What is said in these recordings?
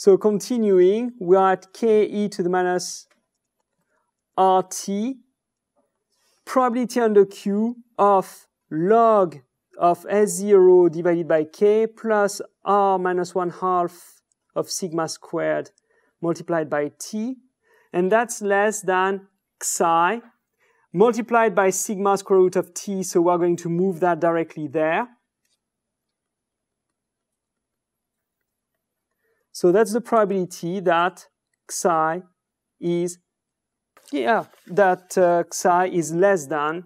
So continuing, we are at k e to the minus rt, probability under q of log of S0 divided by k plus r minus 1 half of sigma squared multiplied by t, and that's less than xi multiplied by sigma square root of t, so we're going to move that directly there. So that's the probability that xi is, yeah, that uh, xi is less than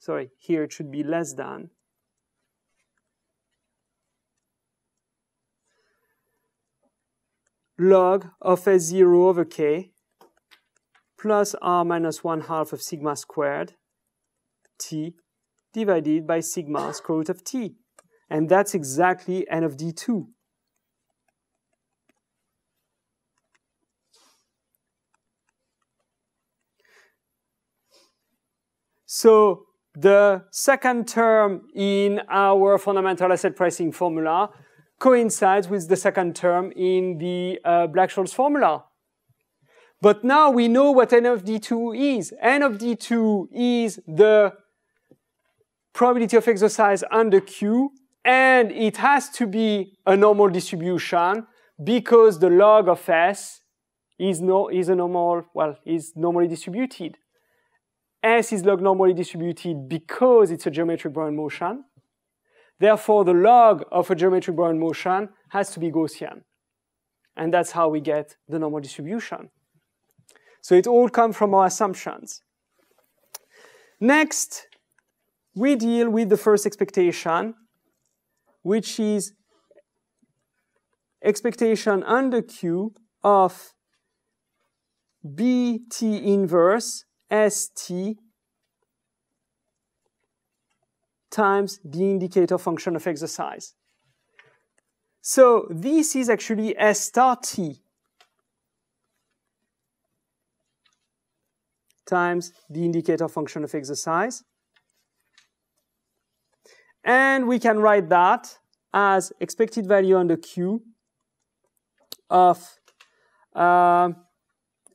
sorry, here it should be less than. log of S0 over k plus r minus 1 half of sigma squared t divided by sigma square root of t. And that's exactly n of d2. So the second term in our fundamental asset pricing formula coincides with the second term in the uh, Black-Scholes formula. But now we know what n of d2 is. n of d2 is the probability of exercise under q, and it has to be a normal distribution because the log of s is, no, is a normal, well, is normally distributed. S is log normally distributed because it's a geometric Brownian motion. Therefore, the log of a geometric Brownian motion has to be Gaussian. And that's how we get the normal distribution. So it all comes from our assumptions. Next, we deal with the first expectation, which is expectation under Q of BT inverse st times the indicator function of exercise. So this is actually S star t times the indicator function of exercise. And we can write that as expected value under Q of uh,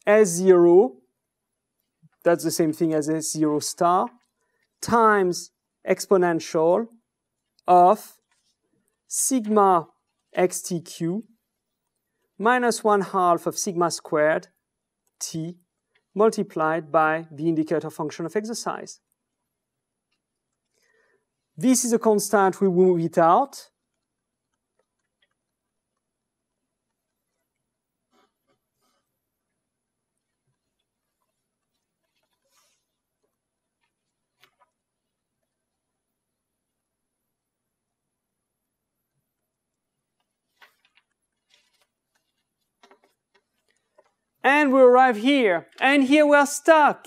S0 that's the same thing as S0 star, times exponential of sigma xtq minus one half of sigma squared t multiplied by the indicator function of exercise. This is a constant, we move it out. And we arrive here. And here we're stuck.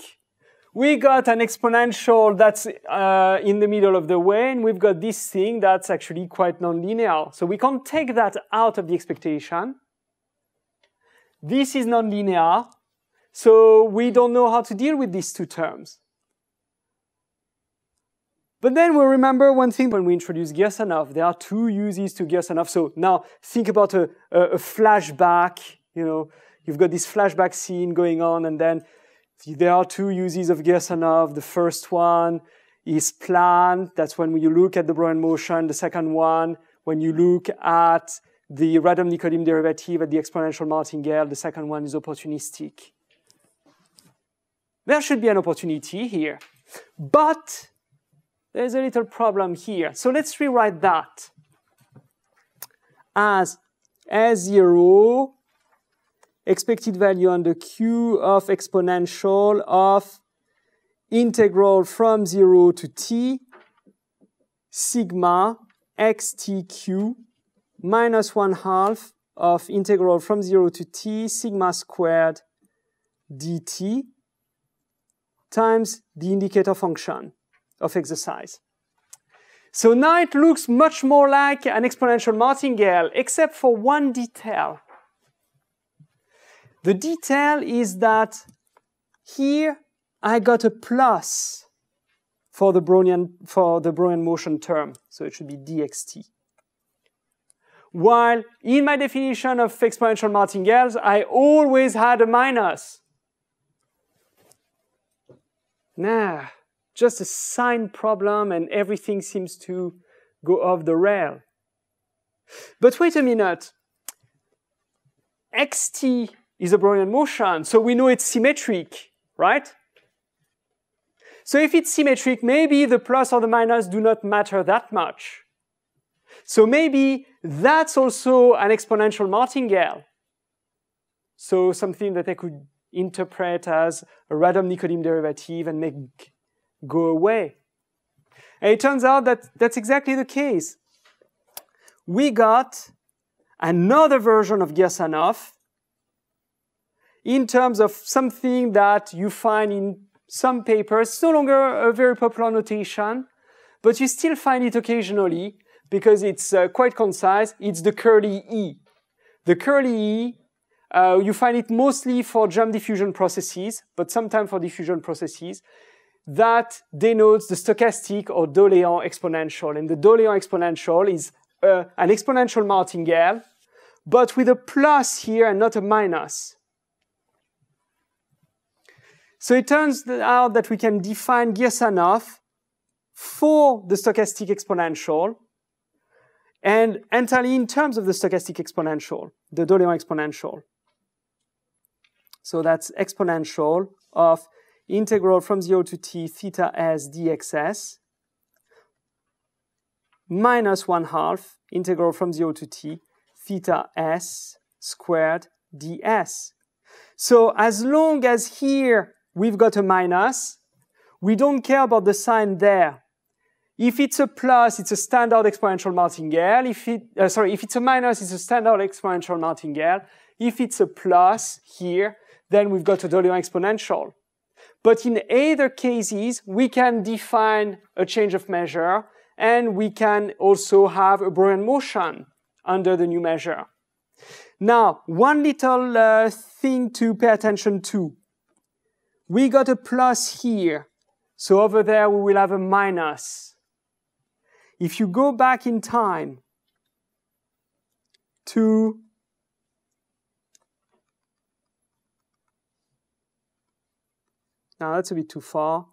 We got an exponential that's uh, in the middle of the way, and we've got this thing that's actually quite nonlinear. So we can't take that out of the expectation. This is nonlinear, so we don't know how to deal with these two terms. But then we remember one thing when we introduce Girsanov. There are two uses to Girsanov. So now think about a, a, a flashback, you know, you've got this flashback scene going on, and then there are two uses of Girsanov. The first one is plan. That's when you look at the Brownian motion. The second one, when you look at the Radon-Nikodym derivative at the exponential martingale. The second one is opportunistic. There should be an opportunity here. But there's a little problem here. So let's rewrite that as S0 expected value under q of exponential of integral from 0 to t sigma xtq minus 1 half of integral from 0 to t sigma squared dt times the indicator function of exercise. So now it looks much more like an exponential martingale, except for one detail. The detail is that here I got a plus for the Brownian, for the Brownian motion term. So it should be dxt. while in my definition of exponential martingales, I always had a minus. Nah, just a sign problem and everything seems to go off the rail. But wait a minute. xt is a Brownian motion, so we know it's symmetric, right? So if it's symmetric, maybe the plus or the minus do not matter that much. So maybe that's also an exponential martingale. So something that I could interpret as a Radon-Nikodym derivative and make go away. And it turns out that that's exactly the case. We got another version of Girsanov in terms of something that you find in some papers. It's no longer a very popular notation, but you still find it occasionally because it's uh, quite concise. It's the curly E. The curly E, uh, you find it mostly for jump diffusion processes, but sometimes for diffusion processes. That denotes the stochastic or Doléans exponential. And the Doléans exponential is uh, an exponential martingale, but with a plus here and not a minus. So it turns out that we can define Girsanov for the stochastic exponential and entirely in terms of the stochastic exponential, the Doléans exponential. So that's exponential of integral from 0 to t theta s dxs minus 1 half integral from 0 to t theta s squared ds. So as long as here we've got a minus. We don't care about the sign there. If it's a plus, it's a standard exponential martingale. If it, uh, sorry, if it's a minus, it's a standard exponential martingale. If it's a plus here, then we've got a Doléans exponential. But in either cases, we can define a change of measure, and we can also have a Brownian motion under the new measure. Now, one little uh, thing to pay attention to. We got a plus here. So over there, we will have a minus. If you go back in time to Now that's a bit too far.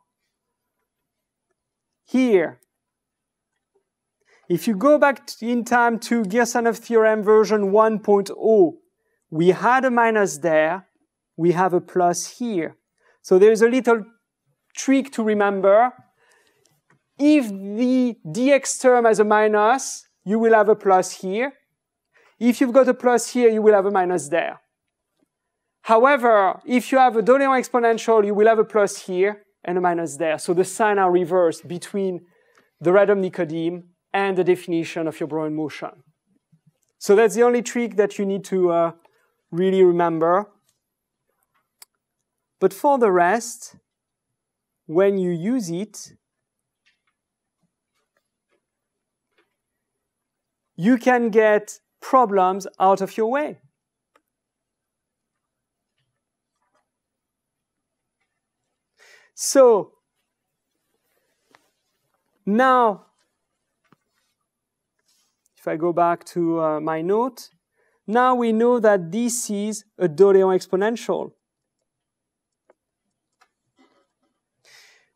Here, if you go back in time to Girsanov theorem version 1.0, we had a minus there, we have a plus here. So there's a little trick to remember. If the dx term has a minus, you will have a plus here. If you've got a plus here, you will have a minus there. However, if you have a Doléans exponential, you will have a plus here and a minus there. So the sign are reversed between the Radon-Nikodym and the definition of your Brownian motion. So that's the only trick that you need to uh, really remember. But for the rest, when you use it, you can get problems out of your way. So, now, if I go back to uh, my note, now we know that this is a Doléans exponential.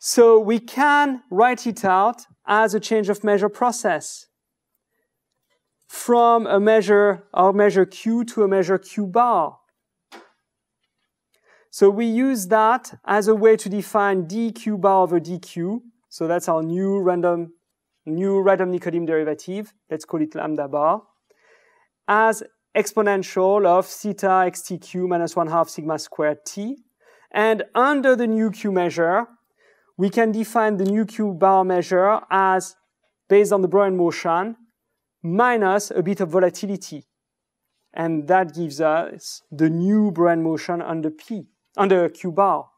So we can write it out as a change of measure process from a measure, our measure Q to a measure Q bar. So we use that as a way to define dq bar over dq. So that's our new Radon, new Radon-Nikodym derivative. Let's call it lambda bar as exponential of theta xtq minus one half sigma squared t. And under the new q measure, we can define the new Q bar measure as based on the Brownian motion minus a bit of volatility. And that gives us the new Brownian motion under P, under Q bar.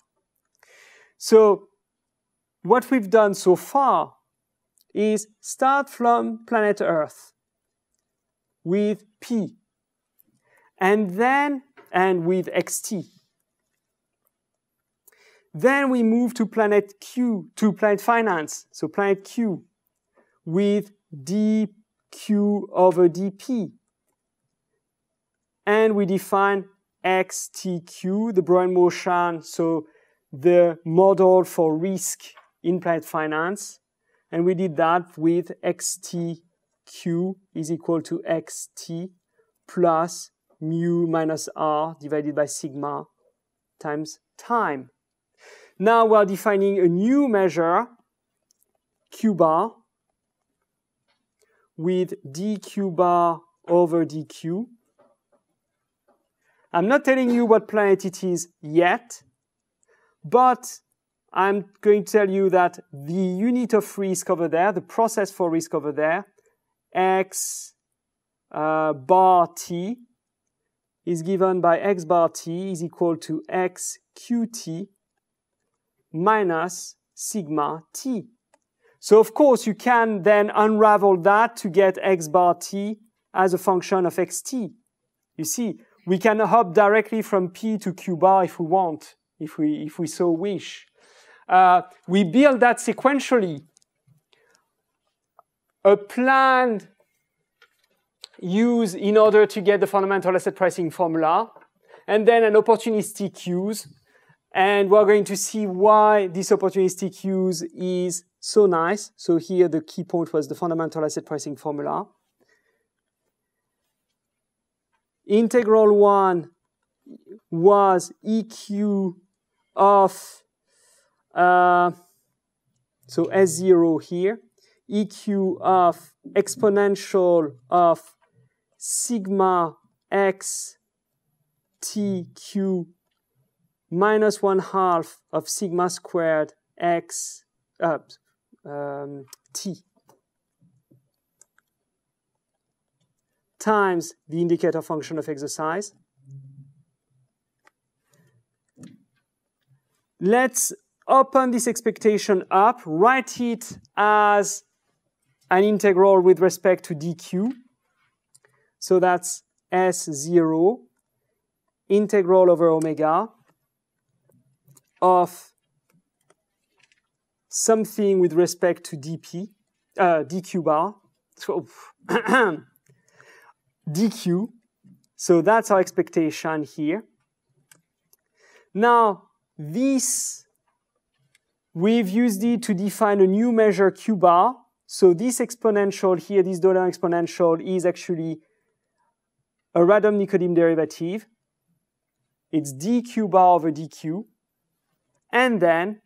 So what we've done so far is start from planet Earth with P and then, and with XT. Then we move to planet Q, to planet finance, so planet Q, with dq over dp. and we define XTQ, the Brownian motion, so the model for risk in planet finance. And we did that with XTQ is equal to XT plus mu minus R divided by sigma times time. Now we're defining a new measure, Q bar, with dq bar over dq. I'm not telling you what planet it is yet, but I'm going to tell you that the unit of risk over there, the process for risk over there, x uh, bar t is given by x bar t is equal to x qt minus sigma t. So of course you can then unravel that to get x bar t as a function of xt. You see, we can hop directly from p to q bar if we want, if we, if we so wish. Uh, we build that sequentially. A planned use in order to get the fundamental asset pricing formula, and then an opportunistic use. And we're going to see why this opportunistic use is so nice. So here the key point was the fundamental asset pricing formula. Integral one was EQ of, uh, so S0 here, EQ of exponential of sigma x t q minus one half of sigma squared x uh, um, t times the indicator function of exercise. Let's open this expectation up, write it as an integral with respect to dq. So that's S0 integral over omega of something with respect to dp, uh, dq bar. So dq. So that's our expectation here. Now, this, we've used it to define a new measure q bar. So this exponential here, this Doléans exponential is actually a Radon-Nikodym derivative. It's dq bar over dq. And then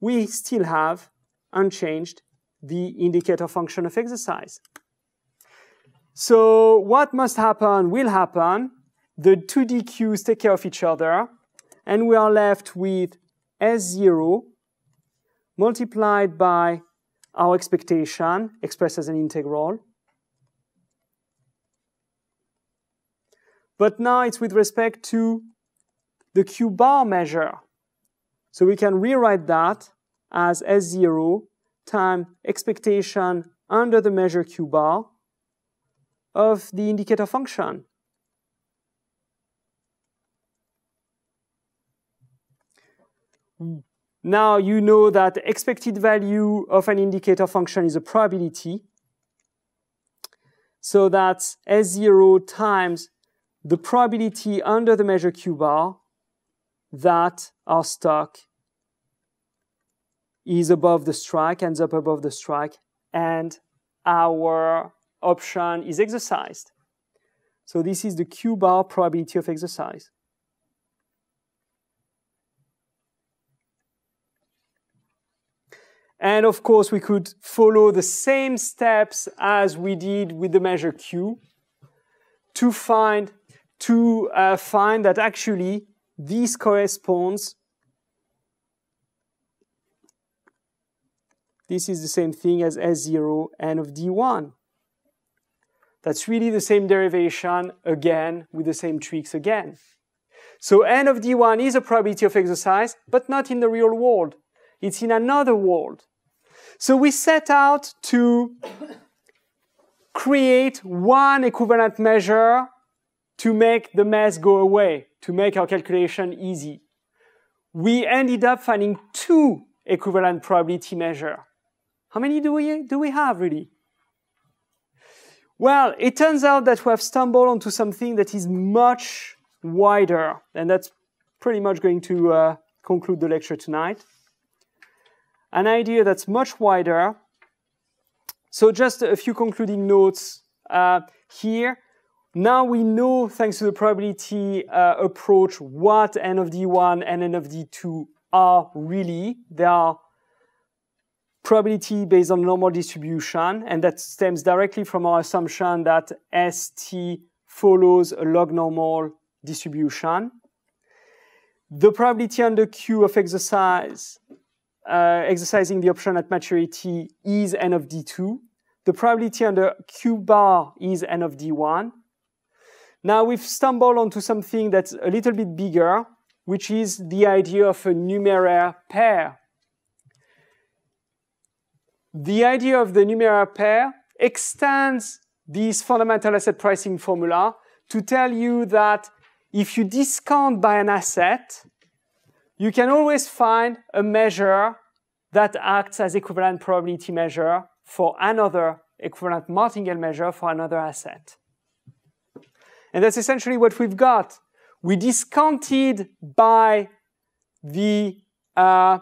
we still have unchanged the indicator function of exercise. So what must happen will happen. The two dq's take care of each other. And we are left with S0 multiplied by our expectation expressed as an integral but now it's with respect to the Q bar measure. So we can rewrite that as S0 time expectation under the measure Q bar of the indicator function. Now you know that the expected value of an indicator function is a probability. So that's S0 times the probability under the measure Q bar that our stock is above the strike, ends up above the strike, and our option is exercised. So this is the Q bar probability of exercise. And of course, we could follow the same steps as we did with the measure Q to find to uh, find that actually this corresponds this is the same thing as S0 n of D1. That's really the same derivation again with the same tricks again. So n of D1 is a probability of exercise, but not in the real world. It's in another world. So we set out to create one equivalent measure to make the mess go away, to make our calculation easy. We ended up finding two equivalent probability measure. How many do we, do we have really? Well, it turns out that we have stumbled onto something that is much wider, and that's pretty much going to uh, conclude the lecture tonight. An idea that's much wider. So just a few concluding notes uh, here. Now we know, thanks to the probability uh, approach, what n of d1 and n of d2 are really. They are probability based on normal distribution, and that stems directly from our assumption that ST follows a log normal distribution. The probability under Q of exercise, uh, exercising the option at maturity is n of d2. The probability under Q bar is n of d1. Now we've stumbled onto something that's a little bit bigger, which is the idea of a numeraire pair. The idea of the numeraire pair extends this fundamental asset pricing formula to tell you that if you discount by an asset, you can always find a measure that acts as equivalent probability measure for another equivalent martingale measure for another asset. And that's essentially what we've got. We discounted by the uh,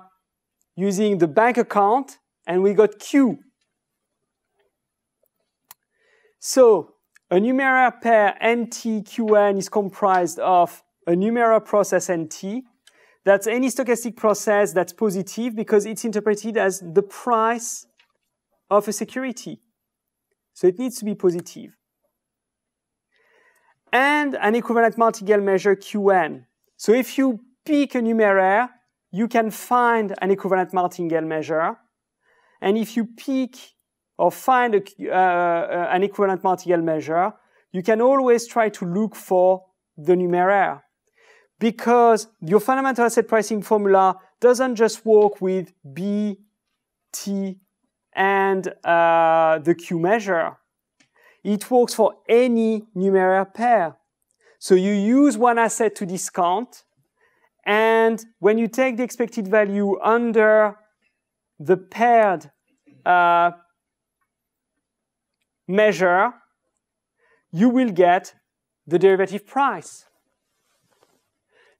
using the bank account, and we got Q. So a numeraire pair NTQN is comprised of a numeraire process NT. That's any stochastic process that's positive because it's interpreted as the price of a security. So it needs to be positive and an equivalent martingale measure Qn. So if you pick a numeraire, you can find an equivalent martingale measure. And if you pick or find a, uh, an equivalent martingale measure, you can always try to look for the numeraire. Because your fundamental asset pricing formula doesn't just work with B, T, and uh, the Q measure. It works for any numeraire pair. So you use one asset to discount, and when you take the expected value under the paired uh, measure, you will get the derivative price.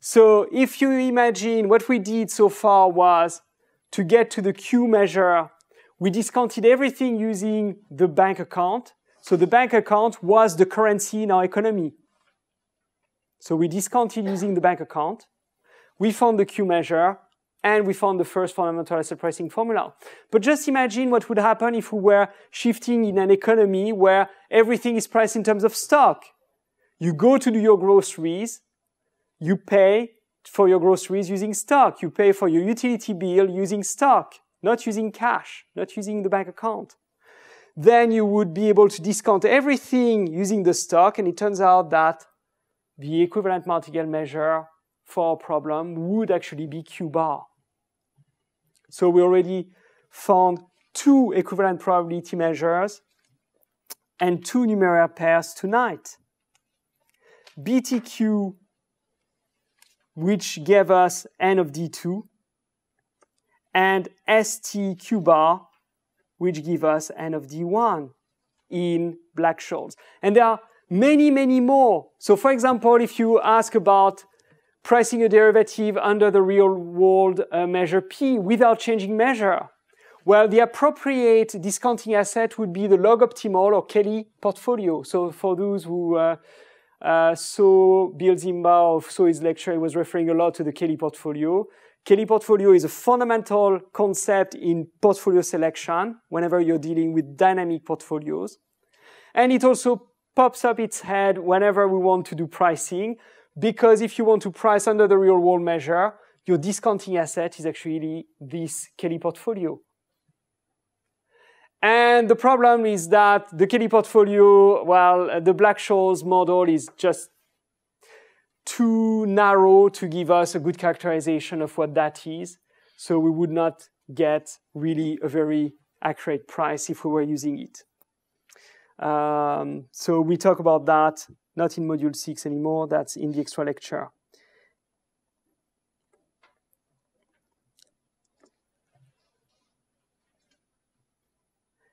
So if you imagine what we did so far was to get to the Q measure, we discounted everything using the bank account. So the bank account was the currency in our economy. So we discounted using the bank account. We found the Q measure and we found the first fundamental asset pricing formula. But just imagine what would happen if we were shifting in an economy where everything is priced in terms of stock. You go to do your groceries, you pay for your groceries using stock. You pay for your utility bill using stock, not using cash, not using the bank account then you would be able to discount everything using the stock, and it turns out that the equivalent martingale measure for our problem would actually be Q bar. So we already found two equivalent probability measures and two numeraire pairs tonight. BTQ, which gave us n of d2, and STQ bar, which give us n of d1 in Black-Scholes. And there are many, many more. So for example, if you ask about pricing a derivative under the real world uh, measure P without changing measure, well, the appropriate discounting asset would be the log optimal or Kelly portfolio. So for those who uh, uh, saw Bill Ziemba or saw his lecture, he was referring a lot to the Kelly portfolio. Kelly portfolio is a fundamental concept in portfolio selection whenever you're dealing with dynamic portfolios. And it also pops up its head whenever we want to do pricing, because if you want to price under the real world measure, your discounting asset is actually this Kelly portfolio. And the problem is that the Kelly portfolio, well, the Black-Scholes model is just too narrow to give us a good characterization of what that is. So we would not get really a very accurate price if we were using it. Um, so we talk about that, not in module six anymore, that's in the extra lecture.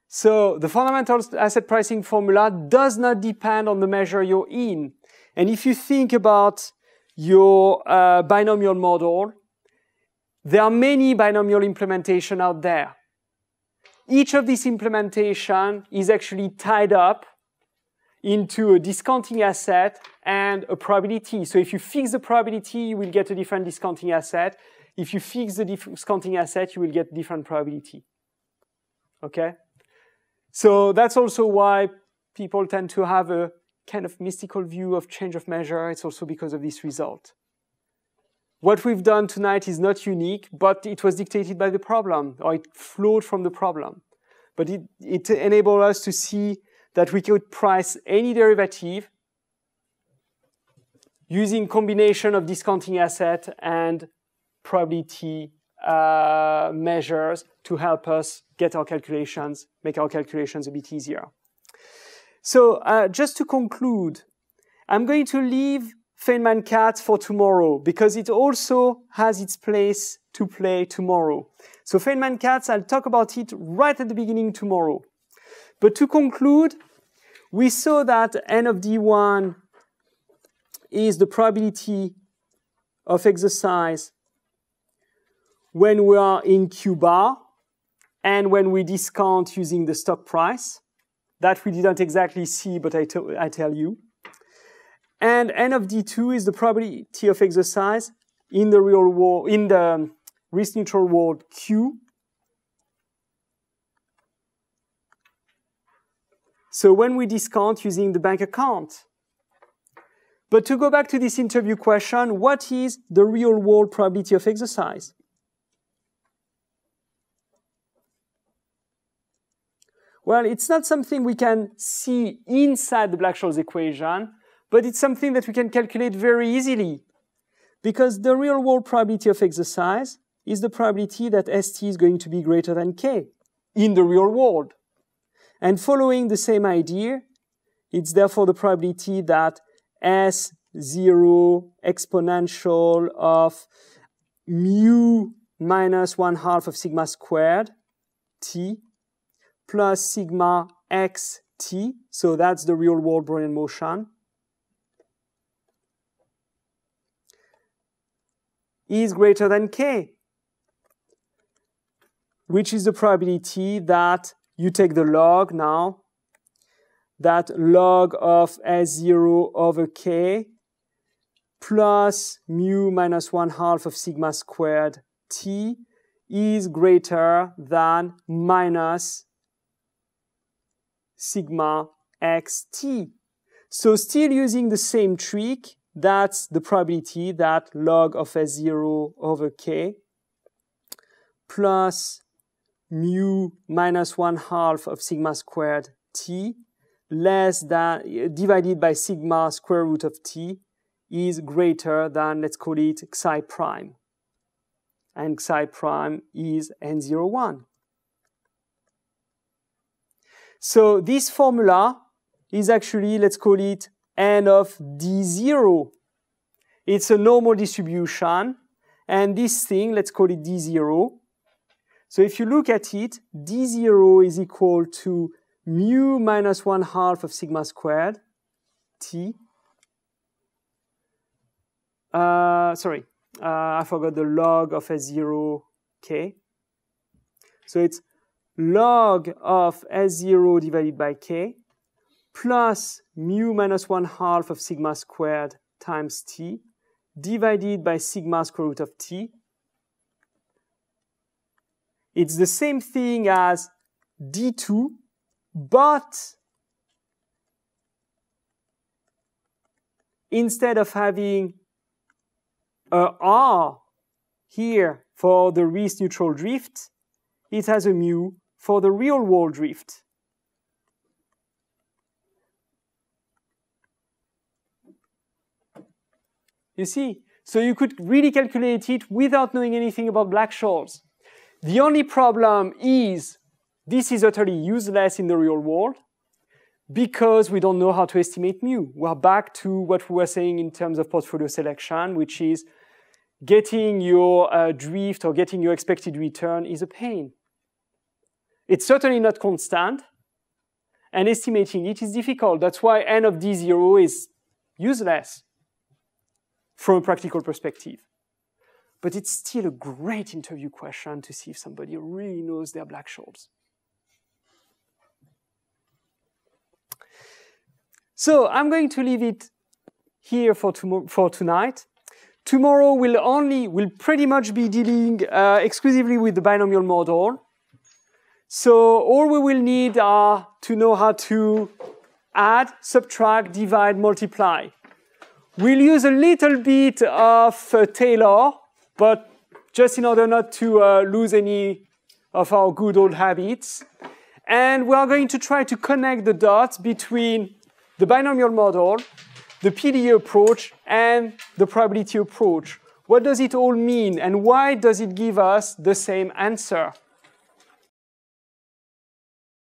So the fundamental asset pricing formula does not depend on the measure you're in. And if you think about your uh, binomial model, there are many binomial implementation out there. Each of these implementation is actually tied up into a discounting asset and a probability. So if you fix the probability, you will get a different discounting asset. If you fix the discounting asset, you will get different probability. Okay? So that's also why people tend to have a kind of mystical view of change of measure. It's also because of this result. What we've done tonight is not unique, but it was dictated by the problem, or it flowed from the problem. But it, it enabled us to see that we could price any derivative using combination of discounting asset and probability uh, measures to help us get our calculations, make our calculations a bit easier. So uh, just to conclude, I'm going to leave Feynman-Kac for tomorrow because it also has its place to play tomorrow. So Feynman-Kac, I'll talk about it right at the beginning tomorrow. But to conclude, we saw that n of d1 is the probability of exercise when we are in Q bar and when we discount using the stock price. That we didn't exactly see, but I, I tell you. And n of d2 is the probability of exercise in the real world, in the risk neutral world Q. So when we discount using the bank account. But to go back to this interview question, what is the real world probability of exercise? Well, it's not something we can see inside the Black-Scholes equation, but it's something that we can calculate very easily. Because the real world probability of exercise is the probability that ST is going to be greater than K in the real world. And following the same idea, it's therefore the probability that S0 exponential of mu minus one half of sigma squared T plus sigma x t, so that's the real world Brownian motion, is greater than k, which is the probability that you take the log now, that log of S0 over k plus mu minus 1 half of sigma squared t is greater than minus sigma xt. So still using the same trick, that's the probability that log of S0 over k plus mu minus one half of sigma squared t less than divided by sigma square root of t is greater than, let's call it xi prime. And xi prime is n01. So this formula is actually, let's call it n of d0. It's a normal distribution. And this thing, let's call it d0. So if you look at it, d0 is equal to mu minus 1 half of sigma squared t. Uh, sorry, uh, I forgot the log of S0 k. So it's log of S0 divided by k plus mu minus 1 half of sigma squared times t divided by sigma square root of t. It's the same thing as d2, but instead of having a r here for the risk neutral drift, it has a mu for the real world drift. You see? So you could really calculate it without knowing anything about Black-Scholes. The only problem is this is utterly useless in the real world because we don't know how to estimate mu. We're back to what we were saying in terms of portfolio selection, which is getting your uh, drift or getting your expected return is a pain. It's certainly not constant, and estimating it is difficult. That's why n of d0 is useless from a practical perspective. But it's still a great interview question to see if somebody really knows their Black-Scholes. So I'm going to leave it here for, for tonight. Tomorrow we'll only, will pretty much be dealing uh, exclusively with the binomial model. So all we will need are to know how to add, subtract, divide, multiply. We'll use a little bit of uh, Taylor, but just in order not to uh, lose any of our good old habits. And we are going to try to connect the dots between the binomial model, the PDE approach, and the probability approach. What does it all mean, and why does it give us the same answer?